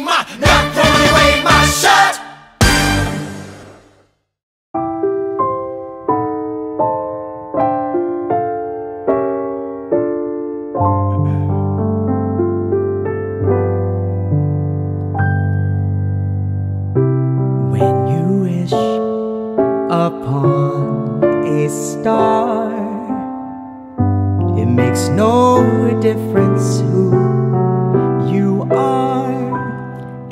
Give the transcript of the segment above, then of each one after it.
my, away my. When you wish upon a star, it makes no difference who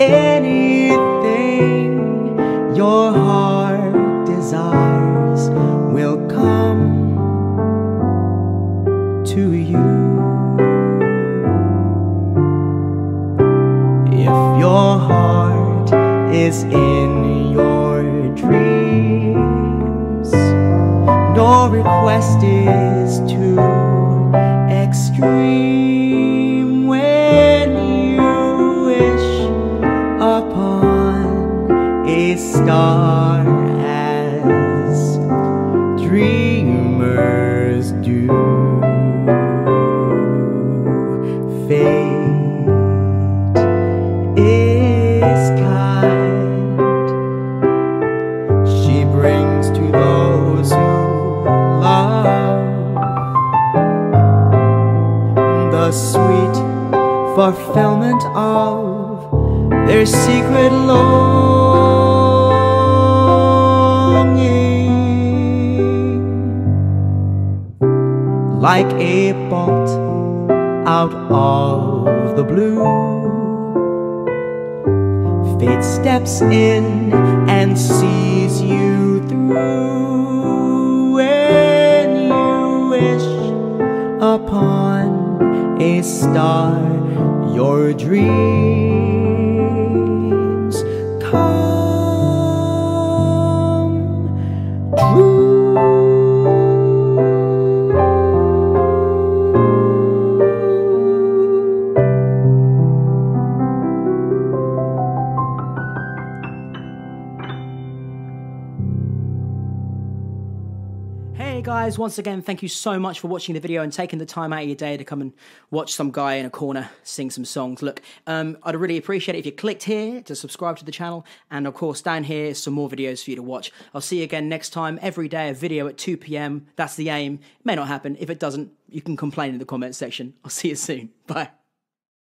Anything your heart desires will come to you. If your heart is in your dreams, no request is too extreme a as dreamers do. Fate is kind. She brings to those who love the sweet fulfillment of their secret longing. Like a bolt out of the blue. Fate steps in and sees you through when you wish upon a star. Your dreams Hey guys, once again, thank you so much for watching the video and taking the time out of your day to come and watch some guy in a corner sing some songs. Look, um, I'd really appreciate it if you clicked here to subscribe to the channel, and of course, down here is some more videos for you to watch. I'll see you again next time, every day, a video at 2 p.m. That's the aim. It may not happen. If it doesn't, you can complain in the comment section. I'll see you soon. Bye.